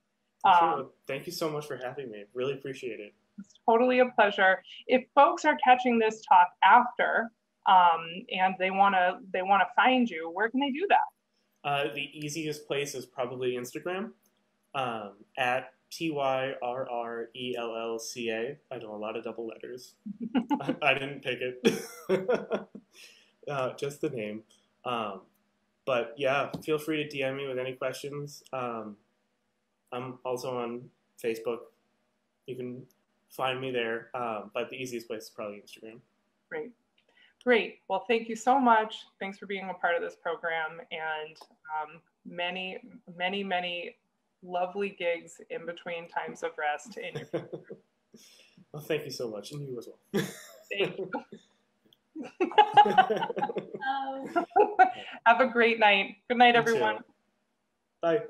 Um, Thank you so much for having me. Really appreciate it. It's totally a pleasure. If folks are catching this talk after um, and they want to they want to find you, where can they do that? Uh, the easiest place is probably Instagram um, at T Y R R E L L C A. I know a lot of double letters. I, I, didn't pick it. uh, just the name. Um, but yeah, feel free to DM me with any questions. Um, I'm also on Facebook. You can find me there, um, but the easiest place is probably Instagram. Great. Great. Well, thank you so much. Thanks for being a part of this program and um, many, many, many lovely gigs in between times of rest. In your well, thank you so much. And you as well. thank you. Um, Have a great night. Good night, everyone. Bye.